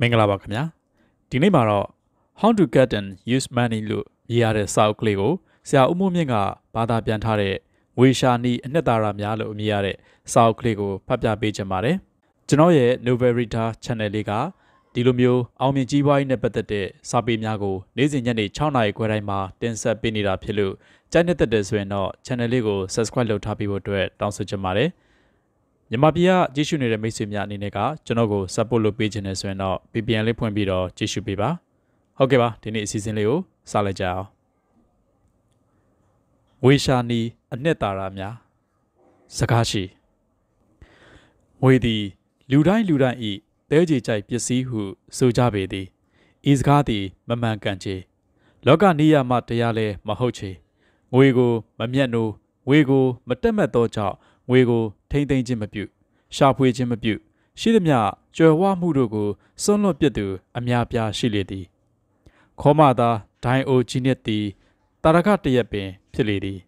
မင်္ဂလာပါခင်ဗျာဒီနေ့မှာတော့ how to get and use money လို့ရေးရတဲ့စာအုပ်ကလေးကိုဆရာဦးမိုးမြင့်ကဘာသာပြန်ထားတဲ့ဝေရှာနီအနှစ်သာရများလို့အမည်ရတဲ့စာအုပ်ကလေးကိုဖတ်ပြပေးချင်ပါတယ်ကျွန်တော်ရဲ့ Novel Reader Channel လေးကဒီလိုမျိုးအောင်မြင်ကြီးပွားရေးနဲ့ပတ်သက်တဲ့စာပေများကိုနေ့စဉ်ညနေ6နာရီခွဲတိုင်းမှာတင်ဆက်ပေးနေတာဖြစ်လို့ကြိုက်တဲ့ဆိုရင်တော့ channel လေးကို subscribe လုပ်ထားပြီးဖို့အတွက်တောင်းဆိုချင်ပါတယ် မြန်မာပြည်ကကြည့်ရှုနေတဲ့မိတ်ဆွေများအနေနဲ့ကကျွန်တော်ကို support လုပ်ပေးခြင်းနဲ့ဆိုရင်တော့ VPN လေးဖွင့်ပြီးတော့ကြည့်ရှုပေးပါဟုတ်ကဲ့ပါဒီနေ့အစီအစဉ်လေးကိုစလိုက်ကြအောင်ဝေရှာနီအနှစ်သာရများစကားရှိငွေသည် လူတိုင်းလူတိုင်းဤတဲကြေကြိုက်ပစ္စည်းဟု ဆိုကြပေသည်ဤစကားသည် မမှန်ကန်ချေလောကနိယမတရားလဲမဟုတ်ချေငွေကို မမျက်နိုးငွေကို မတက်မက်သောကြောင့် ငွေကိုထိမ့်သိမ်းခြင်းမပြုရှာဖွေခြင်းမပြုရှိသမျှကြွယ်ဝမှုတို့ကိုစွန့်လွတ်ပစ်သူ အများပြားရှိလေသည် ခောမသာဒိုင်အိုဂျီနက်သည်တာရကတရက်ပင် ဖြစ်လေသည်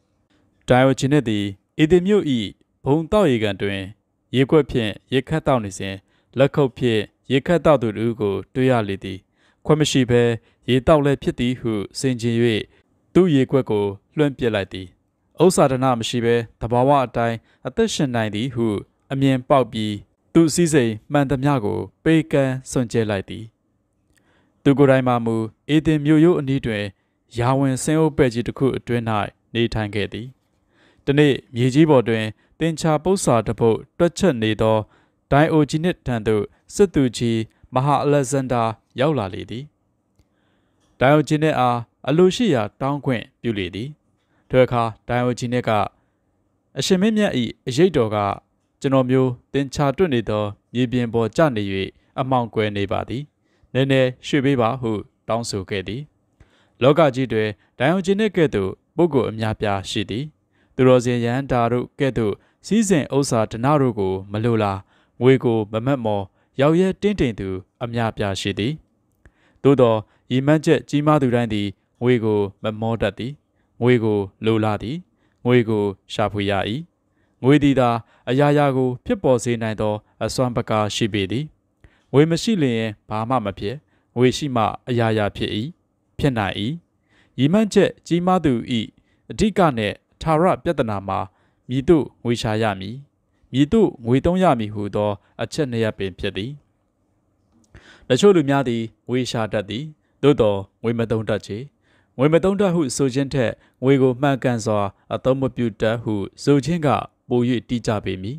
ဒိုင်အိုဂျီနက်သည်အေဒီမြို့ဤဘုံတောက်ရေကန်တွင် ရေခွက်ဖြင့်ရေခတ်တောက်နေစဉ်လက်ခုပ်ဖြင့်ရေခတ်တောက်သူတို့ကို တွေ့ရလေသည် ခွက်မရှိဘဲရေတောက်လည်းဖြစ်သည်ဟုစင်ကြင်၍သူ့ရေခွက်ကိုလွှင့်ပစ်လိုက်သည် ဥစ္စာဒနာမရှိဘဲတဘာဝအတိုင်းအသက်ရှင်နိုင်သည်ဟု အမြင်ပေါက်ပြီးသူစည်းစိမ်မှန်သမျှကို ပေးကမ်းစွန့်ကြဲလိုက်သည် သူကိုယ်တိုင်မှမူအေဒင်မြို့ရိုးအနီးတွင်ယာဝင်ဆင်းအုပ်ပဲ့ကြီးတစ်ခုအတွင်း၌နေထိုင်ခဲ့သည်တနေ့မြေကြီးပေါ်တွင်တင်ချာပု္ပ္ပာတပုတ်တွက်ချက်နေသောဒိုင်အိုဂျီနစ်ထံသို့စစ်သူကြီးမဟာအလက်ဇန်ဒါရောက်လာလေသည်ဒိုင်အိုဂျီနစ်အားအလိုရှိရာတောင်းခွင့်ပြုလေသည် ထိုအခါဒိုင်အိုဂျီနစ်ကအရှင်မင်းမြတ်၏အရေးတော်ကကျွန်တော်မျိုးတင်ချာတွတ်နေသောမြေပြင်ပေါ်ကျနေ၍အမောင်ကွယ်နေပါသည်နည်းနည်းရွှေ့ပေးပါဟုတောင်းဆိုခဲ့သည်လောကကြီးတွင်ဒိုင်အိုဂျီနစ်ကဲ့သို့ပုဂ္ဂိုလ်အများပြားရှိသည်သူတော်စင်ရန်တာတို့ကဲ့သို့စီးစဉ်ဥစ္စာဒနာတို့ကိုမလိုလားငွေကိုမမတ်မော်ရောက်ရဲတင်းတိမ်သူအများပြားရှိသည်သို့သောရီမန်းချက်ကြီးမားသူတိုင်းသည်ငွေကိုမမောတတ်သည် ငွေကို လိုလားသည်ငွေကို ရှာဖွေရ၏ငွေသည်သာအရာရာကို ဖြစ်ပေါ်စေနိုင်သော အစွမ်းပကားရှိပေသည်ငွေမရှိလျင်ဘာမှမဖြစ်ငွေရှိမှအရာရာဖြစ်၏ဖြစ်နိုင်၏ရီမန်းချက်ကြီးမားသူ၏အဓိကနှင့်ထာဝရပြဿနာမှာမြည်တို့ငွေရှာရမည်မြည်တို့ငွေသုံးရမည်ဟုသော အချက်နှစ်ရပ်ပင်ဖြစ်သည်တချို့လူများသည်ငွေရှာတတ်သည်သို့တော်ငွေမသုံးတတ်ချေ ငွေမသုံးတတ်ဟုဆိုခြင်းထက်ငွေကိုမှန်ကန်စွာအသုံးမပြုတတ်ဟုဆိုခြင်းကပို၍တိကျပေမည်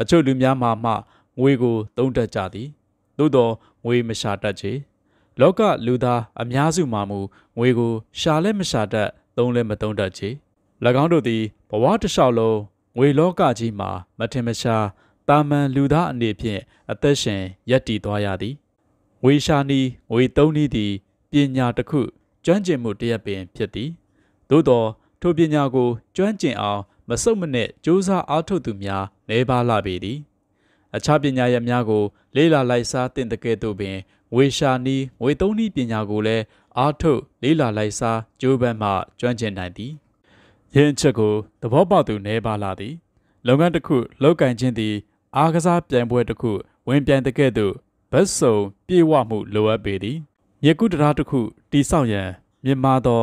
အချို့လူများမှာမှငွေကိုသုံးတတ်ကြသည်သို့တော်ငွေမရှာတတ်ချေလောကလူသားအများစုမှာမူငွေကိုရှာလည်းမရှာတတ်သုံးလည်းမသုံးတတ်ချေ၎င်းတို့သည်ဘဝတစ်လျှောက်လုံးငွေလောကကြီးမှာမထင်မရှားတာမန်လူသားအနေဖြင့်အသက်ရှင်ရပ်တည်သွားရသည်ငွေရှာနီငွေသုံးနည်းသည်ပညာတစ်ခု ကျွမ်းကျင်မှုတရက်ပင်ဖြစ်သည်သို့သောထိုပညာကိုကျွမ်းကျင်အောင်မစုံမနဲ့စ조사အားထုတ်သူများနေပါလာပေသည်အခြားပညာရပ်များကို လေ့လာလိုက်စားသင်တကဲ့သို့ပင်ငွေရှာနီးငွေသုံးနည်းပညာကိုလည်းအားထုတ်လေ့လာလိုက်စားကြိုးပမ်းမှကျွမ်းကျင်နိုင်သည်ယင်းချက်ကိုသဘောပေါက်သူနေပါလာသည်လုပ်ငန်းတစ်ခုလောက်ကင်ခြင်းသည် အားကစားပြိုင်ပွဲတစ်ခုဝင်ပြိုင်တဲ့ကဲ့သို့ဘတ်စုံပြေဝမှုလိုအပ်ပေသည် မြေကုတရာတစ်ခုတိဆောက်ရန်မြင့်မားသော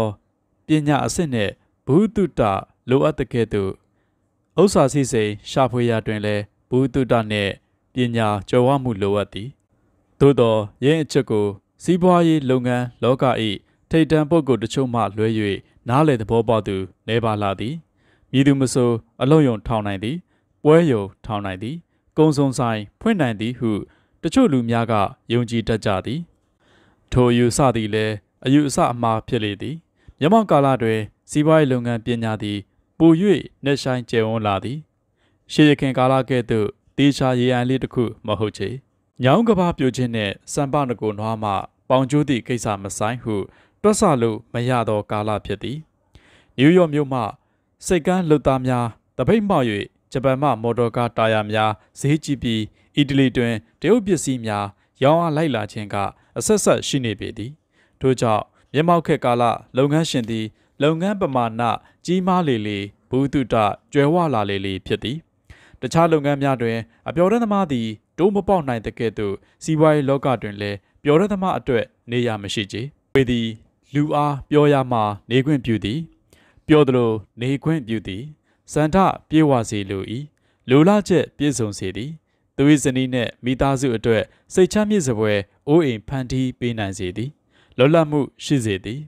ပညာအဆင့်နှင့်ဘုသူတလိုအပ်တဲ့ကဲ့သို့ဥစ္စာစည်းစိမ်ရှာဖွေရာတွင်လည်းဘုသူတနှင့်ပညာကျော်ဝမှုလိုအပ်သည်သို့သောယင်းအချက်ကို စီးပွားရေးလုပ်ငန်းလောက၏ထိပ်တန်းပုဂ္ဂိုလ်တချို့မှလွဲ၍နားလေသဘောပေါက်သူနေပါလာသည်မည်သူမဆိုအလုံးယုံထောင်နိုင်သည် ပွဲယုံထောင်နိုင်သည် ကုံစုံဆိုင် ဖွင့်နိုင်သည်ဟု တချို့လူများကယုံကြည်တတ်ကြသည် ထိုယူဆသည်လည်းအယူအဆအမှားဖြစ်လေသည်မြမောင်ကာလတွင်စီးပွားရေးလုပ်ငန်းပညာသည်ပို၍နှက်ဆိုင်ကျယ်ဝန်းလာသည်ရှေးရခင်ကာလကဲ့သို့တေချာရေအံလေးတစ်ခုမဟုတ်ချေညောင်းကဘာပြိုခြင်းနှင့်စံပနကိုနွားမှပေါင်ကျိုးသည့်ကိစ္စမဆိုင်ဟုတွက်ဆလို့မရသောကာလဖြစ်သည်နယူးယောက်မြို့မှစိတ်ကမ်းလုပ်သားများတပိတ်မှောက်၍ဂျပန်မှမော်တော်ကားတာယာများဈေးကြီးပြီးအီတလီတွင်တရုတ်ပစ္စည်းများရောင်းအားလိုက်လာခြင်းက အဆက်ဆက်ရှိနေပေသည်ထို့ကြောင့်မျက်မှောက်ခက်ကာလလုပ်ငန်းရှင်သည် လုပ်ငန်းပမာဏကြီးမားလေလေဘူတုတကျွဲဝလာလေလေဖြစ်သည်တခြားလုပ်ငန်းများတွင် အပျော်တမ်းသမားသည်တိုးမပေါက်နိုင်တဲ့ကဲ့သို့စီးပွားရေးလောကတွင်လည်းပျော်ရသမားအတွက်နေရမရှိကြဝေသည် လူအားပြောရမှနေခွင့်ပြုသည်ပြောသလိုနေခွင့်ပြုသည်စန္ဒပြေဝစေလို၏လိုလားချက်ပြည့်စုံစေသည်သူ၏ဇနီးနှင့်မိသားစုအတွက်စိတ်ချမ်းမြေ့စပွဲ အိုးအိမ်ဖန်တီးပေးနိုင်စေသည်လွတ်လပ်မှုရှိစေသည်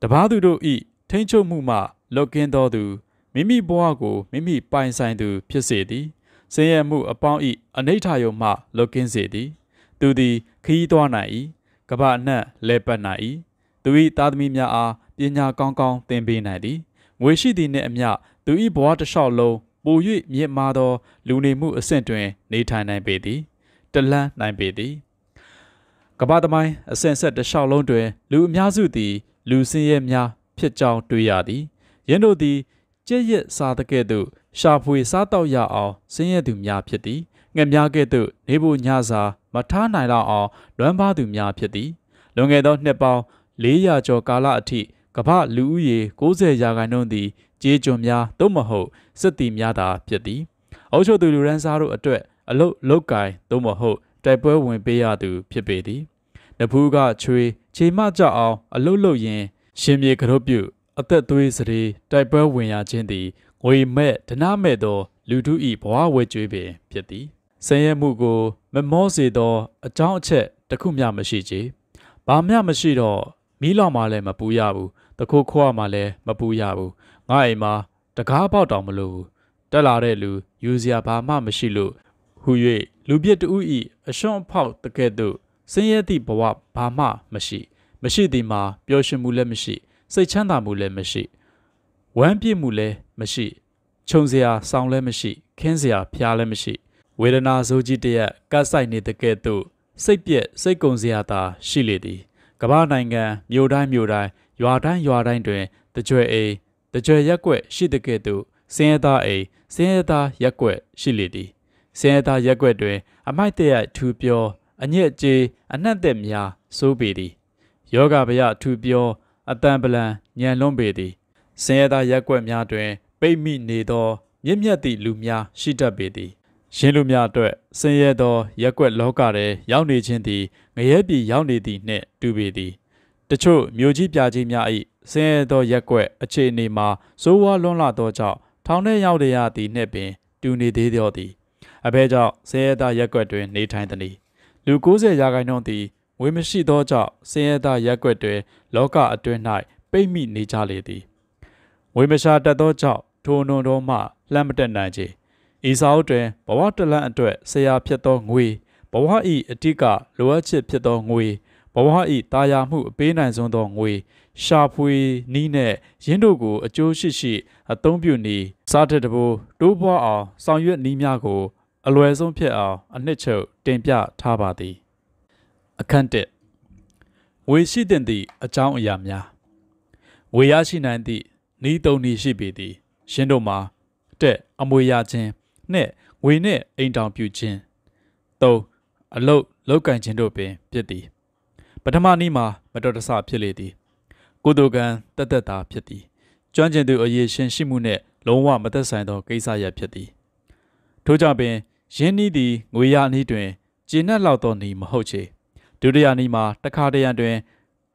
တပားသူတို့၏ထိမ့်ချုပ်မှုမှလွတ်ကင်းသောသူမိမိဘဝကိုမိမိပိုင်ဆိုင်သူဖြစ်စေသည်ဆင်းရဲမှုအပေါင်း၏အနိဋ္ဌာယုံမှလွတ်ကင်းစေသည်သူသည်ခီးသွားနိုင်၏ကပ္ပအနှံ့လဲပတ်နိုင်၏သူ၏သားသမီးများအားပညာကောင်းကောင်းသင်ပေးနိုင်သည်ငွေရှိသည်နှင့်အမျှသူ၏ဘဝတစ်လျှောက်လုံးပို၍မြင့်မားသော လူနေမှုအဆင့်တွင် နေထိုင်နိုင်ပေသည်တလန်းနိုင်ပေသည် ကမ္ဘာသမိုင်းအစဉ်ဆက်တစ်လျှောက်လုံးတွင်လူအများစုသည် လူစင်းရဲများဖြစ်ကြောင်းတွေ့ရသည်ယင်းတို့သည်ကြက်ရက်စားတဲ့ကဲ့သို့ရှာဖွေစားတော့ရအောင်စင်းရဲသူများဖြစ်သည်ငှက်များကဲ့သို့နေဖို့ညစာမထားနိုင်တော့အောင်လွမ်းပါသူများဖြစ်သည်လွန်ခဲ့သောနှစ်ပေါင်း400ကျော်ကာလအထိကမ္ဘာလူဦးရေ90ရာခိုင်နှုန်းသည်ကြေးကျွန်များသို့မဟုတ်စစ်တီများသာဖြစ်သည်။အုပ်ချုပ်သူလူရန်စားတို့အတွက်အလုတ်လုတ်ကင်သို့မဟုတ် တိုက်ပွဲဝင်ပေးရသူဖြစ်ပေသည်။နဖူးကချွေခြေမကြအောင်အလုတ်လုတ်ရင် ရှင်မြေကရုပ်ပြုအသက်သွေးစရေတိုက်ပွဲဝင်ရခြင်းသည်ငွေမဲ့ဒနာမဲ့သော လူထု၏ဘဝဝဲကြွေးပင်ဖြစ်သည်။ဆင်းရဲမှုကိုမမောစေသော အကြောင်းအချက်တစ်ခုမျှမရှိချေ။ဘာမျှမရှိတော့မီးလောင်မှလည်းမပူရဘူး။တခိုးခွားမှလည်းမပူရဘူး။ငါအိမ်မှာတကားပေါက်တောင်မလို့ဘူးတက်လာတဲ့လူယူစရာဘာမှမရှိလို့ဟူ၍ လူပြစ်တူဤအရှွန့်ဖောက်တကဲ့သို့ဆင်းရဲသည့်ဘဝဘာမှမရှိ မရှိသည်မှာပျော်ရွှင်မှုလည်းမရှိ စိတ်ချမ်းသာမှုလည်းမရှိဝမ်းပြည့်မှုလည်းမရှိခြုံစရာစောင်းလည်းမရှိ ခင်းစရာဖျားလည်းမရှိ ဝေဒနာစိုးကြီးတရက်ကတ်ဆိုင်နေတဲ့ကဲ့သို့စိတ်ပြက်စိတ်ကုံစရာသာရှိလေသည်ကမ္ဘာနိုင်ငံမြို့တိုင်းမြို့တိုင်းရွာတိုင်းရွာတိုင်းတွင်တကြွယ်အိမ်တကြွယ်ရက်ွက်ရှိတဲ့ကဲ့သို့စင်းရသားအိမ်စင်းရသားရက်ွက်ရှိလေသည် စင်းရသားရက်ွက်တွင် အမိုက်တရထူပြောအညက်ကြေးအနှံ့သက်များစိုးပေသည်ယောဂဗျထူပြောအတန်ပလံညံလွန်းပေသည်စင်းရသားရက်ွက်များတွင် ပိတ်မိနေသောမြင့်မြတ်သည့်လူများရှိတတ်ပေသည်ရှင်းလူများအတွက်ဆင်းရဲသောရက်ွက်လောကထဲရောက်နေခြင်းသည်ငရဲပြည်ရောက်နေသည်နှင့်တူပေသည်တချို့မြို့ကြီးပြကြီးများ၏ဆင်းရဲသောရက်ွက်အခြေအနေမှာစိုးဝါလွန်းလာသောကြောင့်ထောင်ထဲရောက်ရသည်နှင့်ပင် တူနေသေးသောသည် အဘဲကြောင့်ဆင်းရဲသားရက်ွက်တွင် နေထိုင်သည်လူ90ရာခိုင်နှုန်းသည်ဝေမရှိသောကြောင့်ဆင်းရဲသားရက်ွက်တွင် လောကအတွင်း၌ပိတ်မိနေကြလေသည်ဝေမရှာတတ်သောကြောင့်ထိုနုံတော်မှလှမ်းမတက်နိုင်ချေဤစာအုပ်တွင်ဘဝတလန့်အတွက်ဆရာဖြစ်သောငွေဘဝဤအတိကလိုအပ်ချက်ဖြစ်သောငွေဘဝဤတာယာမှုအပေးနိုင်ဆုံးသောငွေရှာဖွေနီးနဲ့ရင်းတို့ကိုအကျိုးရှိရှိအသုံးပြုနေစားတဲ့တဘိုးတိုးပွားအောင်ဆောင်ရွက်နည်းများကို အလွယ်ဆုံးဖြစ်အောင်အနှစ်ချုပ်တင်ပြထားပါသည် အခန်းတစ်ဝေရှိတဲ့သည့်အကြောင်းအရာများဝေရရှိနိုင်သည့်ဤသုံးနည်းရှိပေသည်ရှင်းတို့မှာတက်အမွေရခြင်းနှစ်ငွေနှင့်အိမ်တောင်ပြုခြင်းသုံးအလုတ်လောက်ကင်ခြင်းတို့ပင်ဖြစ်သည်ပထမနည်းမှာမတော်တဆဖြစ်လေသည်ကိုတိုကံတက်တက်တာဖြစ်သည်ကျွမ်းကျင်သူအရေးရှင်ရှိမှုနှင့်လုံးဝမသက်ဆိုင်သောကိစ္စရပ်ဖြစ်သည်ထို့ကြောင့်ပင် ယင်းနည်းသည်ငွေရနည်းတွင်ကျဉ်တ်လောက်သောနည်းမဟုတ်ချေဒုတိယနည်းမှာတခါတရံတွင်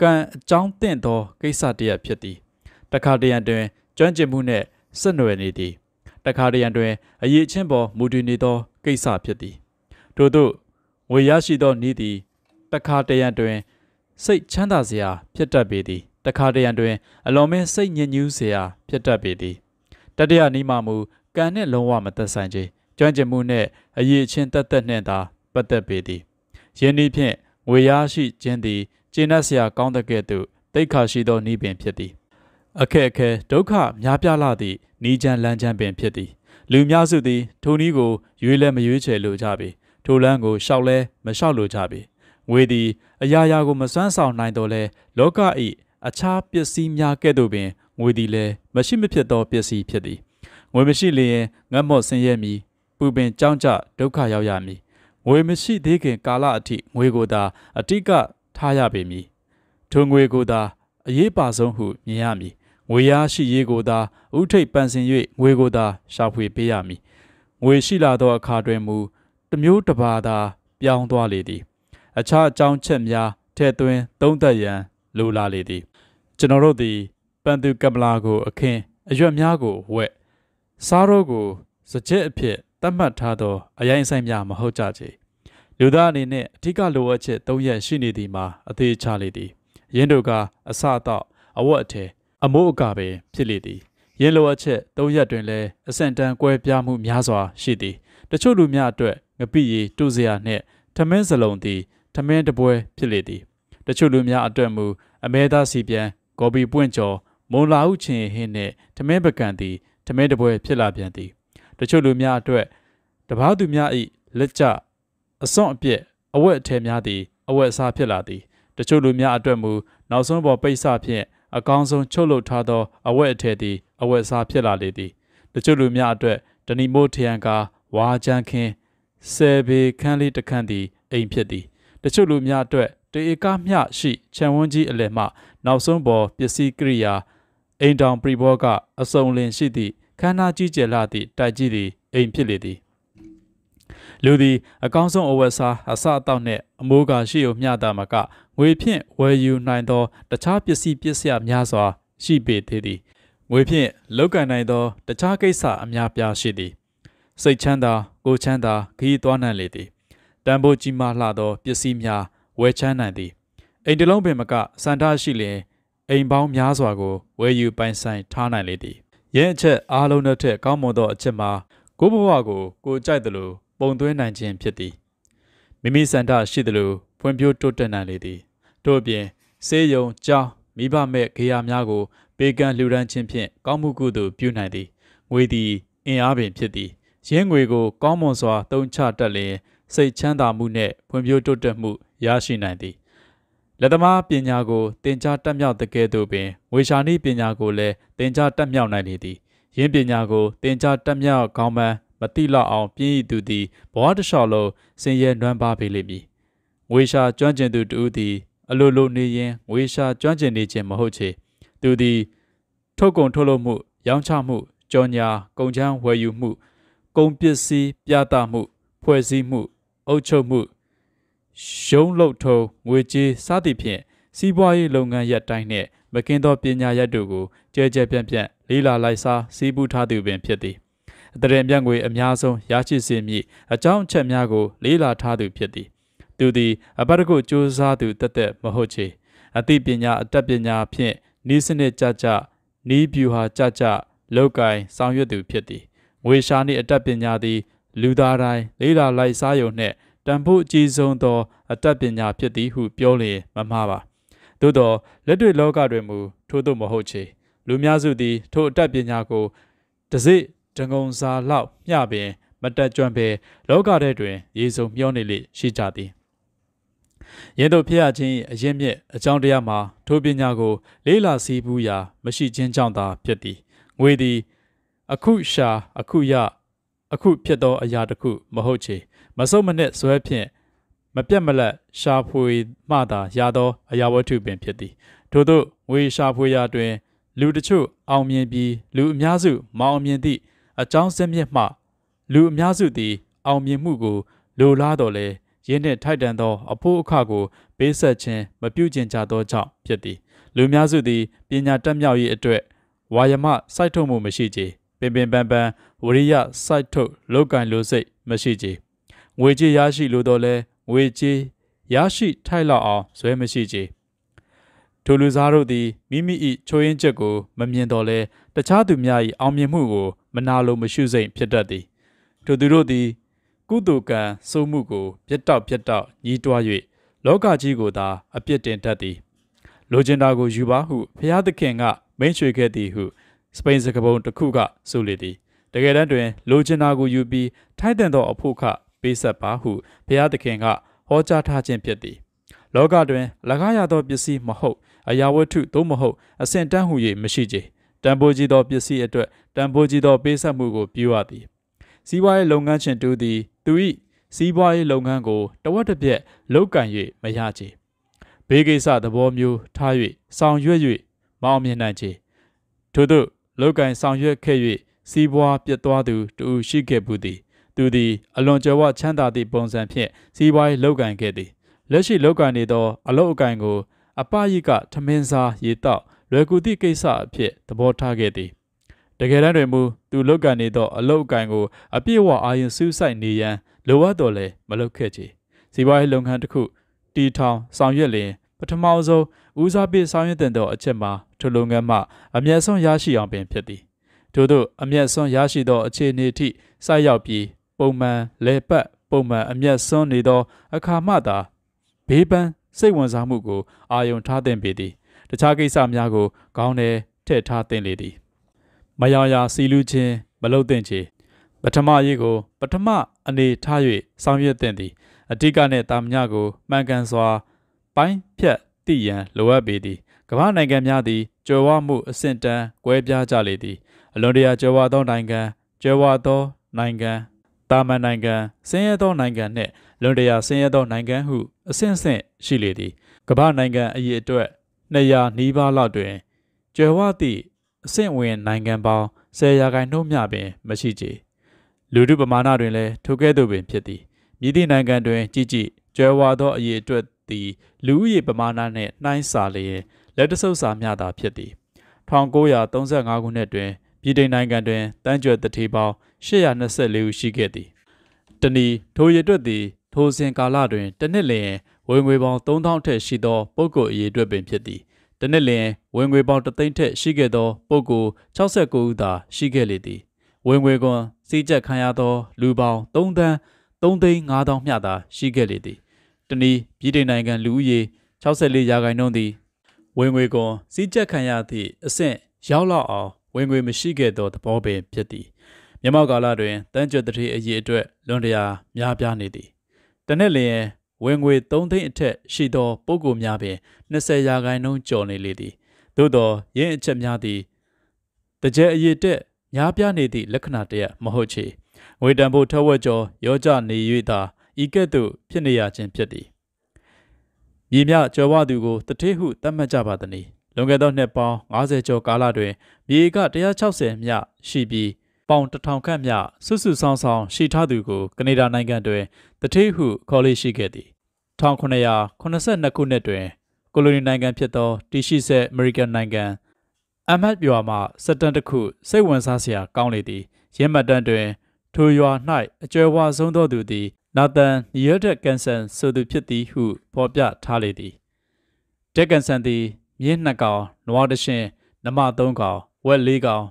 ကံအကြောင်းတင့်သောကိစ္စတရဖြစ်သည်တခါတရံတွင်ကျွမ်းကျင်မှုနှင့်ဆက်နွယ်နေသည်တခါတရံတွင်အရေးချင်းပေါ်မူတည်နေသောကိစ္စဖြစ်သည်ထို့သို့ငွေရရှိသောနည်းသည်တခါတရံတွင် စိတ်ချမ်းသာစရာ ဖြစ်တတ်ပေသည်တခါတရံတွင် အလွန်မင်းစိတ်ညစ်ညူးစရာ ဖြစ်တတ်ပေသည်တတိယနီးမှမူကံနှင့်လုံးဝမသက်ဆိုင်ခြင်း ကျွမ်းကျင်မှုနှင့်အရေးချင်းတက်တက်နှင့်သာပတ်သက်ပေသည်ယင်းနည်းဖြင့်ငွေရရှိခြင်းသည်ကျင့်တတ်စရာကောင်းတဲ့ကဲ့သို့တိတ်ခါရှိသောနီးပင်ဖြစ်သည်အခက်အခဲဒုက္ခများပြားလာသည့်နီးချမ်းလမ်းချမ်းပင်ဖြစ်သည်လူများစုသည်ထိုနည်းကိုရွေးလဲမရွေးချယ်လိုကြပေထိုလမ်းကိုရှောက်လဲမရှောက်လိုကြပေငွေသည်အရာရာကိုမစွမ်းဆောင်နိုင်တော့လဲလောက၏အခြားပစ္စည်းများကဲ့သို့ပင်ငွေသည်လည်းမရှိမဖြစ်သောပစ္စည်းဖြစ်သည်ငွေမရှိလျင်ငတ်မော့ဆင်းရဲမည် ပူပင်ကြောင်းကြဒုက္ခရောက်ရမည်ငွေမရှိသေးခင်ကာလအထိငွေကိုသာအတိကထားရပေမည်ထိုငွေကိုသာအရေးပါဆုံးဟုမြင်ရမည်ငွေရရှိရေးကိုသာဥထိတ်ပန်ဆင်၍ငွေကိုသာရှာဖွေပေးရမည်ငွေရှိလာသောအခါတွင်မူတမျိုးတစ်ပါးသာပြောင်းသွားလေသည်အခြားအကြောင်းချက်များထည့်သွင်းသုံးသပ်ရန်လိုလာလေသည် ကျွန်တော်တို့သည်ပန်သူကပလာကို အခင်းအရွက်များကိုဝက်စားတော့ကိုစကြက်အဖြစ် သတ်မှတ်ထားသောအရင်ဆိုင်များမဟုတ်ကြချေလူသားအနေနဲ့အထူးလိုအပ်ချက်၃ရက်ရှိနေသည်မှာအသေးချလေသည်ရင်းတို့ကအစတော့အဝတ်အထည်အမိုးအကာပင်ဖြစ်လေသည်ရင်းလိုအပ်ချက်၃ရက်တွင်လည်းအဆင့်တန်းကွဲပြားမှုများစွာရှိသည်တချို့လူများအတွက်ငပိရီတုစရာနှင့်ထမင်းစလုံးသည်ထမင်းတပွဲဖြစ်လေသည်တချို့လူများအတွက်မူအမဲသားစီပြန်ဂော်ဘီပွင့်ကျော်မုံလာဟုချင်းဟင်းနှင့်ထမင်းပကံသည်ထမင်းတပွဲဖြစ်လာပြန်သည် တချို့လူများအတွက်တပားသူများ၏လက်ကျအစွန့်အပြက်အဝတ်အထည်များသည်အဝတ်အစားဖြစ်လာသည်တချို့လူများအတွက်မူနောက်ဆုံးပေါ်ပိတ်စဖြင့်အကောင်းဆုံးချုပ်လုပ်ထားသောအဝတ်အထည်သည်အဝတ်အစားဖြစ်လာလေသည်တချို့လူများအတွက်ဒနီမိုးထရန်ကာဝါချန်ခင်းဆယ်ဘေခန်းလေးတစ်ခန်းသည်အိမ်ဖြစ်သည်တချို့လူများအတွက်တေဧကမျှရှိခြံဝန်းကြီးအလယ်မှ နောက်ဆုံးပေါ်ပစ္စည်းကိရိယာအိမ်တောင်ပရိဘောကအစုံလင်ရှိသည့် ခန္ဓာကြီးကျယ်လာသည့်တိုက်ကြီးသည်အိမ်ဖြစ်လေသည်လူသည်အကောင်းဆုံးအဝတ်စားအစအတော့နှင့်အမိုးကာရှိုံမျှတာမကငွေဖြင့်ဝယ်ယူနိုင်သောတခြားပစ္စည်းပစ္စယများစွာ ရှိပေသေးသည်ငွေဖြင့်လောက်ကန်နိုင်သောတခြားကိစ္စအများပြားရှိသည်စိတ်ချမ်းသာကိုချမ်းသာခရီးသွားနိုင်လေသည်တန်ဖိုးကြီးမားလှသောပစ္စည်းများဝယ်ချမ်းနိုင်သည်အိမ်တလုံးပင်မကစန္ဒရှိလျင်အိမ်ပေါင်းများစွာကိုဝယ်ယူပိုင်ဆိုင်ထားနိုင်လေသည် ယင်းအချက်အားလုံးတို့ထက်ကောင်းမွန်သောအချက်မှာကိုဘဝကိုကိုကြိုက်သလိုပုံသွင်းနိုင်ခြင်းဖြစ်သည်မိမိစန္ဒရှိသလိုဖွံ့ဖြိုးတိုးတက်နိုင်လေသည်တို့အပြင်စေယုံကြောင်းမိဘမဲ့ခေယာများကိုပေကံလှူဒန်းခြင်းဖြင့်ကောင်းမှုကုသိုလ်ပြုနိုင်သည်ငွေသည်အင်အားပင်ဖြစ်သည်ရင်းငွေကိုကောင်းမွန်စွာသုံးချတတ်လျင်စိတ်ချမ်းသာမှုနှင့်ဖွံ့ဖြိုးတိုးတက်မှုရရှိနိုင်သည် လက်သမားပညာကိုသင်ကြားတက်မြောက်တဲ့ကဲ့သို့ပင်ဝေရှာနိပညာကိုလည်းသင်ကြားတက်မြောက်နိုင်လေသည်ယင်းပညာကိုသင်ကြားတက်မြောက်ကောင်းပန်းမတိလောက်အောင်ပြင်းဤသူသည်ဘဝတစ်လျှောက်လုံးဆင်းရဲနွမ်းပါပေလိမ့်မည်ငွေရှာကျွမ်းကျင်သူတူသည်အလိုလိုနေရင်ငွေရှာကျွမ်းကျင်နေခြင်းမဟုတ်ချေသူသည်ထုတ်ကုန်ထုတ်လုပ်မှု ရောင်းချမှုကြော်ညာကုန်ချမ်းဝယ်ယူမှုကုန်ပစ္စည်းပြသမှု ဖွဲ့စည်းမှုအုပ်ချုပ်မှု ရုံးလုပ်ထုံငွေကြေးစသည်ဖြင့်စီးပွားရေးလုပ်ငန်းရပ်တိုင်းနှင့်မကင်းသောပညာရပ်တို့ကိုကြဲကြဲပြန့်ပြန့်လေးလာလိုက်စားစီးပူးထားသူပင်ဖြစ်သည်အတရင်ပြန့်ငွေအများဆုံးရရှိစေမည့်အကြောင်းအချက်များကိုလေးလာထားသူဖြစ်သည်သူသည်အပတ်တကုစူးစမ်းသူတက်တက်မဟုတ်ချေအသိပညာအတတ်ပညာဖြင့်ဤစနစ်ကြကြဤဗျူဟာကြကြလောက်ကင်ဆောင်ရွက်သူဖြစ်သည်ငွေရှာနှင့်အတတ်ပညာသည် လူသားတိုင်းလေးလာလိုက်စားယုံနှင့် တန်ဖို့အကြီးဆုံးသော အတတ်ပညာဖြစ်သည်ဟုပြောလျင်မမှားပါသို့သောလက်တွေ့လောကတွင်မူထို့သို့မဟုတ်ချေလူများစုသည်ထိုအတတ်ပညာကိုတစိဒငုံစာလောက်မျှပင် မတက်ကြွပဲလောကထဲတွင် ရေစုံမျောနေလေရှိကြသည်ယင်းတို့ဖျက်ခြင်းအရင်မြင့်အကြောင်းတရားမှာထိုပညာကို လေးလာစီးပူးရာမရှိခြင်းကြောင့်သာဖြစ်သည်ငွေသည် အခုရှာအခုရအခုဖြစ်သောအရာတစ်ခုမဟုတ်ချေ မစုံမနစ်ဇွဲဖြင့်မပြတ်မလတ်ရှာဖွေမှသာရသောအရာဝတ္ထုပင်ဖြစ်သည်ထို့သောငွေရှာဖွေရာတွင် လူတချို့အောင်မြင်ပြီးလူအများစုမအောင်မြင်သည့်အကြောင်းစမြင့်မှ လူအများစုသည် အောင်မြင်မှုကို လိုလားတော်လဲရင်းနှင့်ထိုက်တန်သောအဖို့အခကိုပေးဆက်ခြင်းမပြုကျင်ကြသောကြောင့်ဖြစ်သည်လူများစုသည်ပညာတက်မြောက်ရေးအတွက်ဝါယမစိုက်ထုတ်မှုမရှိကြပင်ပင်ပန်းပန်းဝရိယစိုက်ထုတ်လောက်ကင်လိုစိတ်မရှိကြ ငွေကြေးရရှိလိုတော့လဲငွေကြေးရရှိထိုက်လောက်အောင်ဇွဲမရှိကြထိုလူစားတို့သည်မိမိ၏ချိုးရင်းချက်ကိုမမြင်တော့လဲတခြားသူများ၏အောင်မြင်မှုကိုမနာလိုမရှုစိမ့်ဖြစ်တတ်သည်ထိုသူတို့သည် ကုသိုလ်ကံစိုးမှုကိုပြတ်တောက်ပြတ်တောက်ညီးတွား၍လောကကြီးကိုသာအပြစ်တင်တတ်သည်လိုချင်တာကိုယူပါဟုဖျားသခင်ကမိန့်ချွေခဲ့သည်ဟုစပိန်စကားပုံတစ်ခုကဆိုလေသည်တကယ်တမ်းတွင်လိုချင်တာကိုယူပြီးထိုက်တန်သောအဖို့ခ ပေးဆက်ပါဟုဘုရားသခင်ကဟောကြားထားခြင်းဖြစ်သည်လောကတွင်၎င်းရသောပစ္စည်းမဟုတ်အရာဝတ္ထုသို့မဟုတ်အဆင့်တန်းဟု၍မရှိကြတန်ဖိုးကြီးသောပစ္စည်းအတွက်တန်ဖိုးကြီးသောပေးဆက်မှုကိုပြုရသည်စီးပွားရေးလုပ်ငန်းရှင်တူသည်သူ၏စီးပွားရေးလုပ်ငန်းကိုတဝက်တစ်ပြက်လုပ်ကင်၍မရချေဘေးကိစ္စသဘောမျိုးထား၍ဆောင်ရွက်၍မအောင်မြင်နိုင်ချေထို့သောလောက်ကင်ဆောင်ရွက်ခဲ့၍စီးပွားပြတ်သွားသူတူရှိခဲ့ဘူးသည် သူသည် အလွန်ကြွယ်ဝချမ်းသာသည့်ပုံစံဖြင့်စီးပွားရေးလုပ်ကင်ခဲ့သည်လက်ရှိလောက်ကန်နေသော အလုတ်အကင်ကို အပယိကထမင်းစားရေတောက်လွယ်ကူသည့်ကိစ္စအဖြစ်သဘောထားခဲ့သည်တကယ်တမ်းတွင်မူသူလောက်ကန်နေသော အလုတ်အကင်ကို အပြည့်အဝအာရုံစူးစိုက်နေရန်လိုအပ်တော်လဲမလုပ်ခဲ့ချေစီးပွားရေးလုပ်ငန်းတစ်ခုတီထောင်ဆောင်ရွက်လျင်ပထမဆုံးဦးစားပေးဆောင်ရွက်တဲ့သောအချက်မှာထိုလုပ်ငန်းမှအမျက်ဆုံးရရှိအောင်ပင်ဖြစ်သည်ထို့သောအမျက်ဆုံးရရှိသောအခြေအနေထိစိုက်ရောက်ပြီး ပုံမှန်လဲပတ်ပုံမှန်အမျက်ဆုံးနေသော အခါမှသာဘေးပန်းစိတ်ဝင်စားမှုကို အာယုံထားသင့်ပေသည်တခြားကိစ္စများကိုခေါင်းထဲထည့်ထားသင့်လေသည်မယောင်ရာစီလူချင်းမလုတ်သင့်ချေပထမရေးကို ပထမအနေထား၍ဆောင်ရွက်သင့်သည်အတိကနှင့်တာမညကိုမှန်ကန်စွာ ပိုင်းဖြတ်သိရန်လိုအပ်ပေသည်ကမ္ဘာနိုင်ငံများသည်ကြွယ်ဝမှုအဆင့်တန်းကွဲပြားကြလေသည်အလွန်တရာကြွယ်ဝသောနိုင်ငံကြွယ်ဝသောနိုင်ငံ တာမန်နိုင်ငံဆင်းရဲသောနိုင်ငံနှင့်လွန်တရာဆင်းရဲသောနိုင်ငံဟုအဆင့်ဆင့်ရှိလေသည်ကမ္ဘာနိုင်ငံအရေးအတွက်200နီးပါးလောက်တွင်ကြွယ်ဝသည့်အဆင့်ဝင်နိုင်ငံပေါင်း10ရာခိုင်နှုန်းမျှပင်မရှိကြလူထုပမာဏတွင်လည်းထိုကဲ့သို့ပင်ဖြစ်သည်မြည်သည့်နိုင်ငံတွင်ကြည်ကြည်ကြွယ်ဝသောအရေးအတွက်သည်လူဦးရေပမာဏနှင့်နှိုင်းစာလျင်လက်တဆုပ်စာမျှသာဖြစ်သည်1935ခုနှစ်တွင်ပြည်ထိုင်နိုင်ငံတွင်တန်းကြွယ်တတိပေါင်း 824ဦးရှိခဲ့သည်တနည်းထိုရည်အတွက်သည်ထိုစဉ်ကာလတွင်တစ်နှစ်လျင်ဝင်ငွေပေါင်း3000ထက်ရှိသောပုဂ္ဂိုလ်အရေအတွက်ပင်ဖြစ်သည်တစ်နှစ်လျင်ဝင်ငွေပေါင်း3သိန်းထက်ရှိခဲ့သောပုဂ္ဂိုလ်69ဦးသာရှိခဲ့လေသည်ဝင်ငွေကွန်စီးကြက်ခံရသော လူပေါင်း3သန်း3သိန်း5000မျှသာရှိခဲ့လေသည်တနည်းပြည်ထိုင်နိုင်ငံလူဦးရေ64ရာခိုင်နှုန်းသည်ဝင်ငွေကွန်စီးကြက်ခံရသည့်အဆင့်ရောက်လောက်အောင်ဝင်ငွေမရှိခဲ့သောသဘောပင်ဖြစ်သည် မြမောက်ကာလတွင်တန်းကျွတ်တတိအရေးအတွက်လွန်တရာများပြားနေသည်တနေ့လျင်ဝင်ငွေ3သိန်းအထက်ရှိသောပုဂ္ဂိုလ်များပင်20ရာခိုင်နှုန်းကျော်နေလေသည်သို့သောရင်းအချက်များသည်တကြဲအရေးတက်များပြားနေသည့်လက္ခဏာတရမဟုတ်ချေငွေတန်ဖို့ထက်ဝက်ကျော်ရောကြနေ၍သာဤကဲ့သို့ဖြစ်နေရခြင်းဖြစ်သည်မြေမြကျော်ဝသူကိုတထေးဟုသတ်မှတ်ကြပါသည်။လွန်ခဲ့သောနှစ်ပေါင်း90ကျော်ကာလတွင်မြေက160မြရှိပြီး ပေါင်1000ခန့်မြဆွဆွဆောင်းဆောင်းရှိထားသူကိုကနေဒါနိုင်ငံတွင်တထေးဟုခေါ်လေးရှိခဲ့သည်1982ခုနှစ်တွင်ကိုလိုနီနိုင်ငံဖြစ်သောတီရှိဆက်အမေရိကန်နိုင်ငံအမတ်ရွာမှစက်တန်တစ်ခုစိတ်ဝင်စားစရာကောင်းလေသည်ရင်းမှတ်တမ်းတွင်ထိုရွာ၌အကျွယ်ဝဆုံးသောသူသည်နာသန်နီယက်တက်ကန်ဆန်ဆိုသူဖြစ်သည်ဟုဖော်ပြထားလေသည်တက်ကန်ဆန်သည်မြင်းနှစ်ကောင်နွားတရှင်နမသုံးကောင်ဝက်လေးကောင်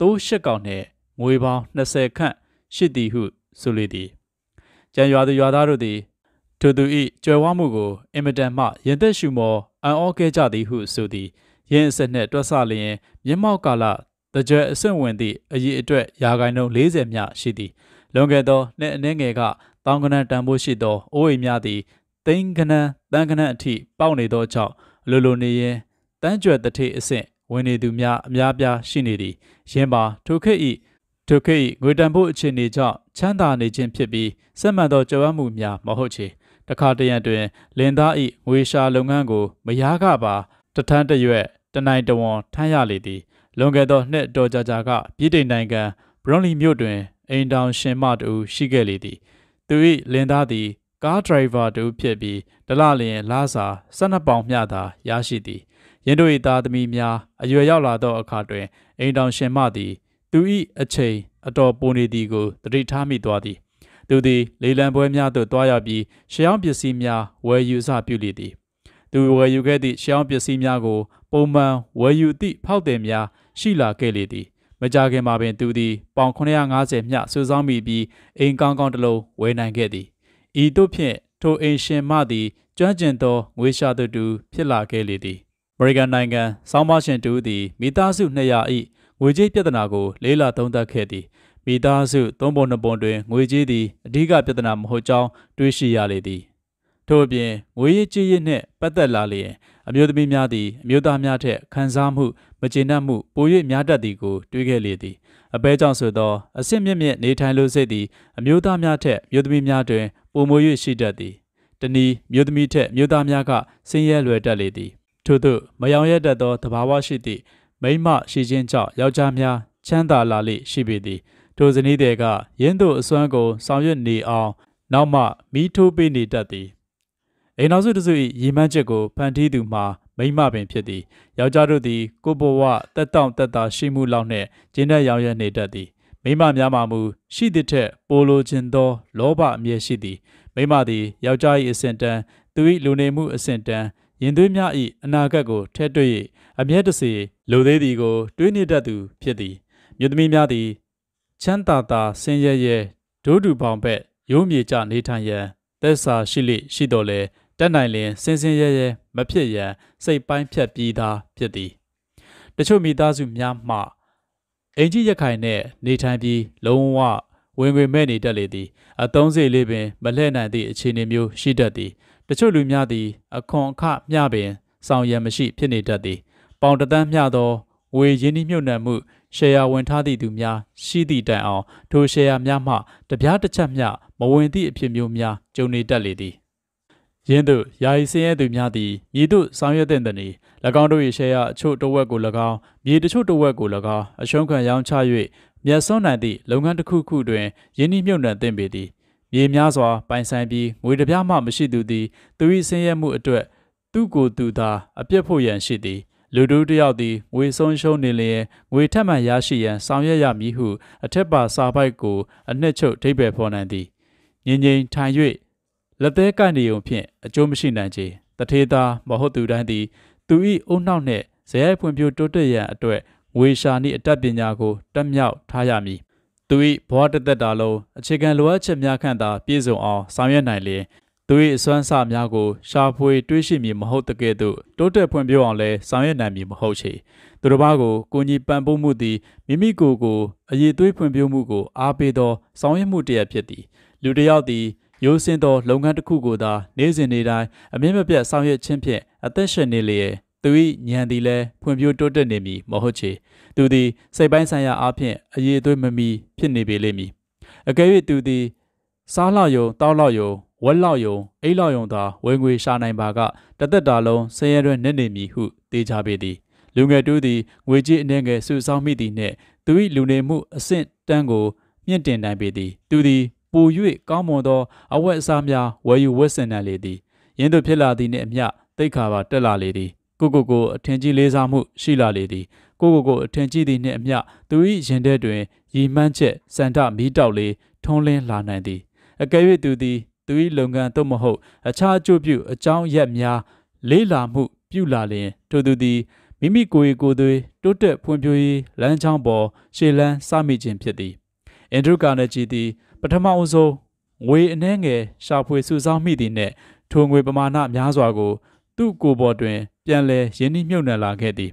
သိုးရှစ်ကောင်နှင့် ငွေပေါင်း20ခန့်ရှိသည်ဟုဆိုလေသည်ကျန်ရွာသူရွာသားတို့သည်ထိုသူ၏ကြွယ်ဝမှုကိုအင်မတန်မှရင်သက်ရှုမောအံ့ဩခဲ့ကြသည်ဟုဆိုသည်ရင်းအဆက်နှင့်တွက်ဆလျင်မြင်းမောက်ကာလတကြွအဆွင့်ဝင်သည့်အရေးအတွက်ရာဂိုင်နှုန်း40မြရှိသည်လွန်ခဲ့သောနှစ်အနည်းငယ်ကတောင်ကနန်တန်ဖိုးရှိသောအိုးအိမ်များသည်သိန်းကနန်တန်းကနန်အထိပေါက်နေသောကြောင့်လိုလိုနေရင်တန်းကြွတထိအဆင့်ဝင်နေသူများအများပြားရှိနေသည်ယင်းပါထိုခေတ် ဤထိုခေတ်ဤငွေတန်ဖို့အခြေအနေကြောင့်ချမ်းသာနေခြင်းဖြစ်ပြီးစက်မှန်သောကြွယ်ဝမှုများမဟုတ်ချေတခါတရံတွင် လင်သားဤငွေရှာလုပ်ငန်းကို မယားကပါတထန်းတရွက်တနိုင်တဝန်ထမ်းရလေသည်လွန်ခဲ့သောနှစ်တော်ကြာကြာကပြည်တိန်နိုင်ငံဘရွန်လီမြို့တွင်အိမ်တောင်ရှင်မတူရှိခဲ့လေသည်သူ၏လင်သားသည် ကားဒရိုင်ဘာတူဖြစ်ပြီးဒလလျင်လာစာ12ပေါင်မျှသာရရှိသည်ယင်းတို့၏သားသမီးများအရွယ်ရောက်လာသောအခါတွင်အိမ်တောင်ရှင်မသည် သူ၏အချိန်အတော်ပိုနေသည်ကိုတတိထားမိသွားသည်သူသည်လေလံပွဲများသို့တွားရောက်ပြီးရှေးအောင်ပစ္စည်းများဝယ်ယူစပြုလေသည်သူဝယ်ယူခဲ့သည့်ရှေးအောင်ပစ္စည်းများကို ပုံမှန်ဝယ်ယူသည့်ဖောက်သည်များရှိလာခဲ့လေသည်မကြခင်မှာပင်သူသည်ပေါင်950မျှစုဆောင်းမိပြီးအိမ်ကောင်းကောင်းတစ်လုံးဝယ်နိုင်ခဲ့သည်ဤတို့ဖြင့်ထိုအိမ်ရှင်မသည်ကျွမ်းကျင်သောငွေရှာသူတူဖြစ်လာခဲ့လေသည်အမေရိကန်နိုင်ငံစောင်းမရှင်တူသည်မိသားစု200၏ ငွေကြေးပြဿနာကိုလေးလာသုံးသပ်ခဲ့သည်မိသားစုသုံးပုံနှစ်ပုံတွင်ငွေကြေးသည်အဓိကပြဿနာမဟုတ်ကြောင်းတွေးရှိရလေသည်ထို့အပြင်ငွေရေးကြေးရေးနှင့်ပတ်သက်လာလျင်အမျိုးသမီးများသည်အမျိုးသားများထက်ခံစားမှုမကျေနပ်မှုပို၍များတတ်သည်ကိုတွေးခဲ့လေသည်အပဲကြောင့်ဆိုသောအစစ်မြင့်မြင့်နေထိုင်လို့စိတ်သည်အမျိုးသားများထက်မျိုးသမီးများတွင်ပိုမို၍ရှိတတ်သည်တနည်းမျိုးသမီးထက်မျိုးသားများကဆင်းရဲလွယ်တတ်လေသည်ထို့သို့မယောင်ရတတ်သောသဘာဝရှိသည့် မိမရှိခြင်းကြောင့်ယောက်ျားများချမ်းသာလာလေရှိပေသည်ထိုဇနီးတွေကယင်းတို့အစွမ်းကိုဆောင်ရွက်နေအောင်နောက်မှမိထိုးပေးနေတတ်သည်အိမ်နောက်စုတစု၏ရီမန်းချက်ကိုဖန်တီးသူမှာမိမပင်ဖြစ်သည်ယောက်ျားတို့သည်ကိုဘဝတက်တောင့်တက်တာရှိမှုလောက်နှင့်ကျင်းတဲ့ရောင်ရနေတတ်သည်မိမများမှမူရှိသည့်ထက်ပိုလိုခြင်းသော လောဘအမြဲရှိသည်မိမသည်ယောက်ျား၏အစဉ်တန်းသူ၏လူနေမှုအစဉ်တန်း ရင်သွေးများ၏အနာဂတ်ကိုထဲတွေ့၍အမျက်တစေလိုသေးသည်ကို တွေးနေတတ်သူဖြစ်သည်မြို့သမီးများသည်ချမ်းသာသာဆင်းရဲရဲဒိုးတူပေါင်ဘက်ရိုးမြေကျနေထိုင်ရန်သက်စာရှိလိရှိတော်လဲတက်နိုင်လင်စင်စင်ရဲရဲမဖြစ်ရန်စိတ်ပိုင်းဖြတ်ပြီးသားဖြစ်သည်တချို့မိသားစုများမှအင်ကြီးရခိုင်နဲ့နေထိုင်ပြီးလုံးဝဝင်ငွေမဲ့နေတတ်လေသည်အသုံးစိတ်လေးပင်မလှည့်နိုင်သည့်အခြေအနေမျိုးရှိတတ်သည် တချို့လူများသည်အခွန်အခမျှပင်ဆောင်ရံမရှိဖြစ်နေတတ်သည်ပေါင်တသန်းမျှသောဝေရင်းနှီးမြုပ်နှံမှုရှယ်ယာဝင်ထားသည့်သူများရှိသည့်တိုင်အောင်ထိုရှယ်ယာများမှတပြားတစ်ချက်မျှမဝင်သည့်အဖြစ်မျိုးများကြုံနေတတ်လေသည်ယင်းသို့ယာယီစင်းရဲသူများသည်မြေသို့ဆောင်ရွက်တဲ့တည်း၎င်းတို့၏ရှယ်ယာအချို့တဝက်ကို၎င်းမြေတချို့တဝက်ကို၎င်းအရှုံးခံရောင်းချ၍မြတ်စွန်းနိုင်သည့်လုပ်ငန်းတစ်ခုခုတွင်ယင်းနှိမြုပ်နှံသင့်ပေသည် မြေများစွာပိုင်ဆိုင်ပြီးငွေတစ်ပြားမှမရှိသူသည်သူ၏ဆင်းရဲမှုအတွက်သူ့ကိုယ်သူသာအပြစ်ဖို့ရန်ရှိသည်လူတို့တယောက်သည်ငွေဆုံးရှုံးနေလျင်ငွေထက်မှန်ရရှိရန်ဆောင်ရွက်ရမည်ဟုအထက်ပါစာပိုက်ကိုအနှစ်ချုပ်ထိပ်ပယ်ဖော်နိုင်သည်ငြိမ်ငြိမ်ထိုင်၍လက်သေးကိုက်နေုံဖြင့်အကျိုးမရှိနိုင်ချေတထေးသားမဟုတ်သူတိုင်းသည်သူ၏အုံနှောက်နှင့်ဇယိုက်ဖွံ့ဖြိုးတိုးတက်ရန်အတွက်ငွေရှာနှင့်အတတ်ပညာကိုတက်မြောက်ထားရမည် သူ၏ဘဝတသက်တာလုံးအခြေခံလိုအပ်ချက်များခန့်သာပြည့်စုံအောင်ဆောင်ရွက်နိုင်လျင်သူ၏အစွမ်းစများကိုရှာဖွေတွေးရှိမည်မဟုတ်တကယ်သို့တိုးတက်ဖွံ့ဖြိုးအောင်လဲဆောင်ရွက်နိုင်မည်မဟုတ်ချေသူတစ်ပါးကိုကိုကြီးပံ့ပိုးမှုသည်မိမိကိုယ်ကိုအရေးသွေးဖွံ့ဖြိုးမှုကိုအားပေးသောဆောင်ရွက်မှုတစ်ရပ်ဖြစ်သည်လူတစ်ယောက်သည်ရိုးစင်းသောလုပ်ငန်းတစ်ခုကိုသာနေ့စဉ်နေ့တိုင်းအမြင့်မပြတ်ဆောင်ရွက်ခြင်းဖြင့်အသက်ရှင်နေလျက် သူ၏ဉာဏ်သည်လည်းဖွံ့ဖြိုးတိုးတက်နေမည်မဟုတ်ချေသူသည်စိတ်ပိုင်းဆိုင်ရာအားဖြင့်အရေးအသွေးမမီဖြစ်နေပေလိမ့်မည်အကယ်၍သူသည်စားလောက်ယုံတောက်လောက်ယုံဝက်လောက်ယုံအိတ်လောက်ယုံသာဝင်ငွေရှာနိုင်ပါကတသက်တာလုံးဆင်းရဲတွင်နေနေမည်ဟုသိကြပေသည်လူငယ်တူသည်ငွေကြေးအနေငယ်စုဆောင်းမိသည်နှင့်သူ၏လူနေမှုအဆင့်တန်းကိုမြင့်တင်နိုင်ပေသည်သူသည်ပို၍ကောင်းမွန်သောအဝတ်အစားများဝယ်ယူဝတ်ဆင်နိုင်လေသည်ယင်းသို့ဖြစ်လာသည်နှင့်အမျှတိတ်ခါပါတက်လာလေသည် ကိုကိုကိုအထင်ကြီးလေးစားမှုရှိလာလေသည်ကိုကိုကိုအထင်ကြီးသည်နှင့်အမျှသူ၏ရင်ထဲတွင်ရည်မှန်းချက်စန္ဒမီးတောက်လေးထုံးလင်းလာနိုင်သည်အကယ်၍သူသည်သူ၏လုပ်ငန်းသို့မဟုတ်အခြားအကျိုးပြုအကြောင်းရက်များလေးလာမှုပြုလာလျင်ထိုသူသည်မိမိကိုယ်ကိုယ်သွေးတိုးတက်ဖွံ့ဖြိုးရေးလမ်းကြောင်းပေါ်ရှေ့လန်းစမိခြင်းဖြစ်သည်အန်ဒရူကာနဂျီသည်ပထမအဆုံးငွေအနှဲငယ်ရှာဖွေစုဆောင်းမိသည်နှင့်ထိုငွေပမာဏများစွာကို သူ့ကိုယ်ပေါ်တွင် ပြန်လည်ရင်းနှီးမြှုပ်နှံလာခဲ့သည်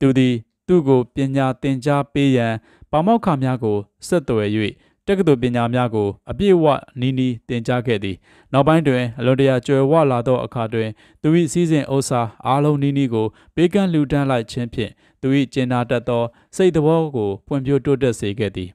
သူသည် သူ့ကိုပညာသင်ကြားပေးရန်ပေါမောက်ခများကိုဆက်သွယ်၍တက္ကသိုလ်ပညာများကို အပြည့်အဝနီးနီးသင်ကြားခဲ့သည်နောက်ပိုင်းတွင်အလွန်တရာကြွယ်ဝလာသောအခါတွင်သူ၏စီးစဉ်ဥစ္စာအားလုံးနီးနီးကိုပေးကမ်းလူတန်းလိုက်ခြင်းဖြင့်သူ၏ကျင်နာတတ်သောစိတ်တော်ကိုဖွံ့ဖြိုးတိုးတက်စေခဲ့သည်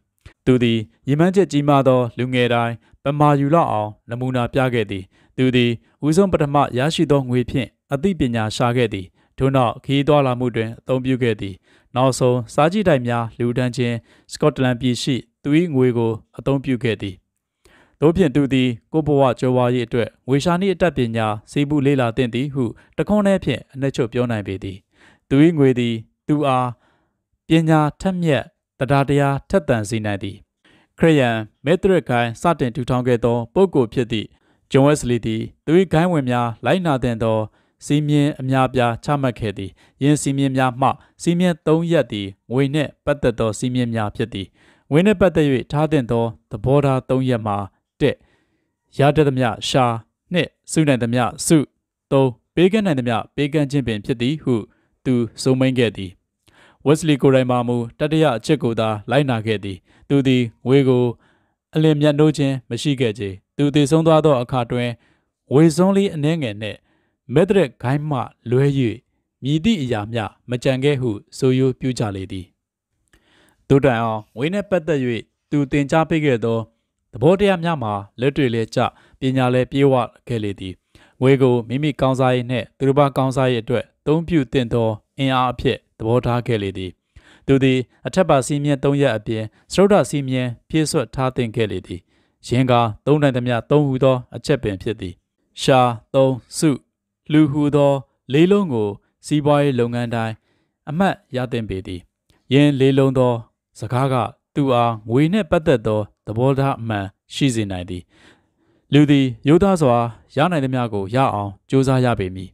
သူသည်ရည်မှန်းချက်ကြီးမားသောလူငယ်တိုင်းပမာယူလောက်အောင်နမူနာပြခဲ့သည် သူသည်ဦးဆုံးပထမရရှိသောငွေဖြင့် အသိပညာရှာခဲ့သည်ထို့နောက်ခီးသွားလာမှုတွင်အသုံးပြုခဲ့သည်နောက်ဆုံးစားကြည့်တိုင်များလူဒန်းချင်းစကော့တလန်ပြည်ရှိသူ၏ငွေကိုအသုံးပြုခဲ့သည်တို့ဖြင့်သူသည်ကိုဘဝကျော်ဝါရေးအတွက်ငွေရှာနှင့်အတတ်ပညာစီးပူလေးလာသင့်သည်ဟုတခွန်းထဲဖြင့်အနှက်ချုပ်ပြောနိုင်ပေသည်သူ၏ငွေသည်သူအားပညာထက်မြက်တရားတရားထက်သန်စေနိုင်သည်ခရယန်မေထရစ်ခိုင်စတင်ထူထောင်ခဲ့သောပုဂ္ဂိုလ်ဖြစ်သည့်ဂျွန်ဝက်စလီသည်သူ၏ဂိုင်းဝင်များလိုက်နာတဲ့သော စီမင်းအများပြားချမှတ်ခဲ့သည်ယင်းစီမင်းများမှစီမင်း၃ရက်သည်ငွေနှင့်ပတ်သက်သောစီမင်းများဖြစ်သည်ငွေနှင့်ပတ်သက်၍ထားတဲ့သောသဘောထား၃ရက်မှာ၁ရတဲ့သမျှရှာနှစ်စုနိုင်သမျှစု၃ပေးကမ်းနိုင်သမျှပေးကမ်းခြင်းပင်ဖြစ်သည်ဟုသူဆိုမိန်ခဲ့သည်ဝက်စလီကိုရိုင်မာမူတတရအချက်ကိုသာလိုက်နာခဲ့သည် သူသည်ငွေကို အလင်းမြတ်နှိုးခြင်းမရှိခဲ့ချေသူတည်ဆုံးသွားသောအခါတွင်ဝေစုံးလေးအနှဲငယ်နှင့် မက်ဒရက်ဂိုင်းမှလွဲ၍မြည်သည့်အရာမျှမကြံခဲ့ဟုဆိုယိုပြုကြလေသည်ဒုတိုင်အောင်ငွေနှင့်ပတ်သက်၍သူတင် जा ပေးခဲ့သောသဘောတရားများမှာလက်တွေလည်းကြပညာလည်းပြေဝခဲ့လေသည်ငွေကိုမိမိကောင်းစားရေးနှင့်သူတစ်ပါးကောင်းစားရေးအတွက်သုံးပြုသင့်သောအင်အားအဖြစ်သဘောထားခဲ့လေသည်သူသည်အထက်ပါစီးမြဲ၃ရက်အပြင်စရုဒ္ဓစီးမြဲပြေးဆွတ်ထားသင့်ခဲ့လေသည်ရင်းကားသုံးနိုင်သမျှသုံးဟူသောအချက်ပင်ဖြစ်သည်ရှာသုံးစု လူဟုသော လေးလုံးကို စီးပွားရေးလုပ်ငန်းတိုင်းအမှတ်ရသင့်ပေသည်ယင်းလေးလုံးသော စကားကသူအားငွေနှင့်ပတ်သက်သောသဘောထားအမှန်ရှိစေနိုင်သည် လူသည်ရိုးသားစွာရနိုင်သမျှကိုရအောင်ကြိုးစားရပေမည်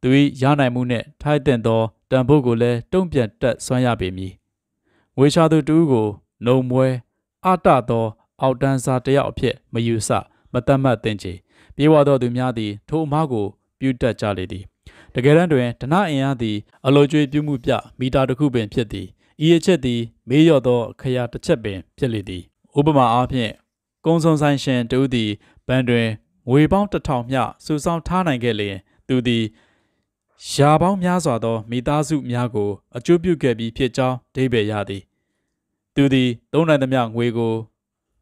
သူ၏ရနိုင်မှုနှင့်ထိုက်တင့်သောတန်ဖိုးကိုလည်းတုံ့ပြန်တက်ဆွမ်းရပေမည်ငွေရှာသူတူကိုနှုံမွဲအတသော အောက်တန်းစားတစ်ယောက်အဖြစ်မယူဆမတတ်မှတ်သင့်ချေပြေဝသောသူများသည်ထိုအမားကို ပြုတတ်ကြလေသည်တကယ်တမ်းတွင်ဒနာအင်အားသည်အလိုကျွေးပြုမှုပြမီတာတစ်ခုပင်ဖြစ်သည်ဤအချက်သည်မေးလျော့သောခရာတစ်ချက်ပင်ဖြစ်လေသည်ဥပမာအားဖြင့်ကုံစုံဆိုင်ရှင်တူသည်ဘန်တွင်ငွေပေါင်းတစ်ထောင်မျှစုဆောင်းထားနိုင်ခဲ့လျင်သူသည်ရာပေါင်းများစွာသောမိသားစုများကိုအကျိုးပြုခဲ့ပြီးဖြစ်ကြောင်းဒိဗေရသည်သူသည်သုံးနိုင်သမျှငွေကို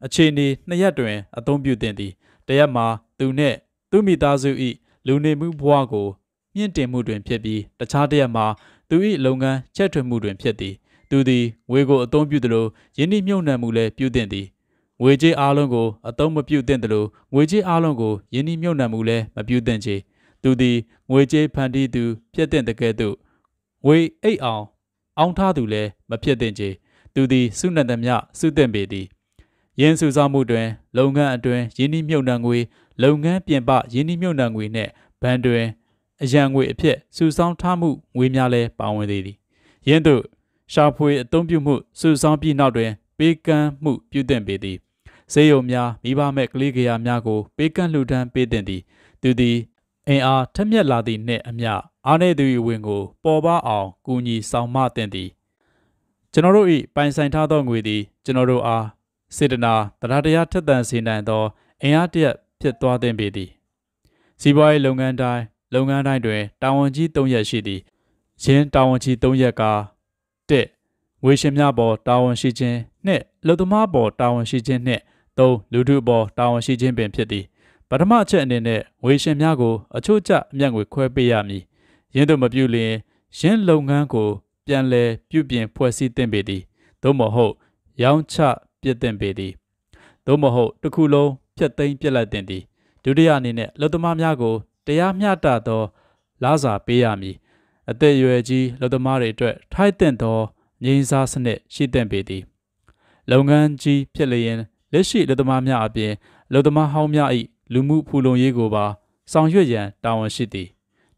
အခြေအနေနှစ်ရက်တွင်အသုံးပြုသင့်သည်တရက်မှာသူနှင့်သူမိသားစု၏ လူနေမှုဘဝကိုမြင့်တင်မှုတွင်ဖြစ်ပြီးတခြားတရက်မှာသူ၏လုပ်ငန်းချက်ထွင်မှုတွင်ဖြစ်သည်သူသည်ငွေကိုအသုံးပြုသလိုယင်းနှိမြုပ်နှံမှုလည်းပြုသင့်သည်ငွေကြေးအားလုံးကိုအသုံးမပြုသင့်သလိုငွေကြေးအားလုံးကိုယင်းနှိမြုပ်နှံမှုလည်းမပြုသင့်ချေသူသည်ငွေကြေးဖန်တီးသူဖြစ်တဲ့တကယ်သို့ငွေအိတ်အောင် အောင်းထားသူလည်းမဖြစ်သင့်ချေသူသည်စုနှံသမျှစုသင့်ပေသည် ယင်းစုဆောင်မှုတွင် လုပ်ငန်းအတွင်းယင်းနှိမြုပ်နှံငွေလုပ်ငန်းပြင်ပယင်းနှိမြုပ်နှံငွေနှင့်ဘဏ်တွင်အရန်ငွေအဖြစ်စုဆောင်းထားမှုငွေများလည်းပါဝင်သေးသည်ယင်းတို့ရှာဖွေအသုံးပြုမှုစုဆောင်းပြီးနောက်တွင်ပေးကမ်းမှုပြုသင့်ပေသည်စေယုံများမိဘမဲ့ကလေးကရာများကိုပေးကမ်းလှူဒန်းပေးသင့်သည်သူသည်အင်အားထက်မြက်လာသည့်နှင့်အမျှအားနည်းသူ၏ဝင်ကို ပေါ်ပါအောင်ကူညီဆောင်မသင့်သည်ကျွန်တော်တို့၏ပိုင်ဆိုင်ထားသောငွေသည်ကျွန်တော်တို့အား စေတနာတရားတရားထက်သန်စေနိုင်သောအင်အားတရက်ဖြစ်သွားသင့်ပေသည်စီးပွားရေးလုပ်ငန်းတိုင်းလုပ်ငန်းတိုင်းတွင်တာဝန်ကြီး၃ရက်ရှိသည်ယင်းတာဝန်ကြီး၃ရက်က၁ငွေရှင်များပေါ်တာဝန်ရှိခြင်းနှင့်လူသမားပေါ်တာဝန်ရှိခြင်းနှင့်၃လူထုပေါ်တာဝန်ရှိခြင်းပင်ဖြစ်သည်ပထမအချက်အနေနဲ့ငွေရှင်များကိုအချို့ကျအမျက်ငွေခွဲပေးရမည်ယင်းတို့မပြုလျင်ယင်းလုပ်ငန်းကို ပြန်လည်ပြုပြင်ဖွဲ့စည်းသင့်ပေသည်သို့မဟုတ်ရောင်းချ ပြစ်သင့်ပေသည်သို့မဟုတ်တစ်ခုလုံးဖျက်သိမ်းပြစ်လိုက်သင့်သည်ဒုတိယအနေနဲ့လူသမားများကိုတရားမျှတသောလစာပေးရမည်အသက်အရွယ်ကြီးလူသမားတွေအတွက်ထိုက်တင့်သောငြိမ်းစားစနစ်ရှိသင့်ပေသည်လုပ်ငန်းကြီးဖြစ်လျင်လက်ရှိလူသမားများအပြင်လူသမားဟောင်းများ၏လူမှုဖူလုံရေးကိုပါဆောင်ရွက်ရန်တာဝန်ရှိသည်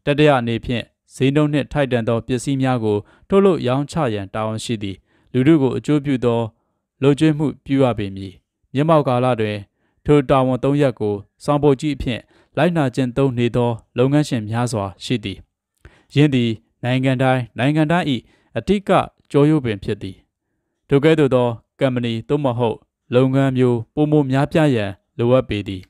တတရအနေဖြင့်ဈေးနှုန်းနှင့်ထိုက်တန်သောပစ္စည်းများကိုထုတ်လုပ်ရောင်းချရန်တာဝန်ရှိသည်လူထုကိုအကျိုးပြုသော လုပ်ကျွေးမှုပြုရပေမည်မြမောက်ကာလတွင်ထိုတာဝန်၃ရက်ကိုစောင့်ပုတ်ကြီးအဖြစ်လိုက်နာကျင့်သုံးနေသော လုပ်ငန်းရှင်များစွာရှိသည်ယင်းသည် နိုင်ငံတိုင်းနိုင်ငံတိုင်း၏အတိကကြောရိုးပင်ဖြစ်သည်ထိုကဲ့သို့သောကမ္ပဏီသို့မဟုတ် လုပ်ငန်းမျိုးပုံမများပြရန်လိုအပ်ပေသည်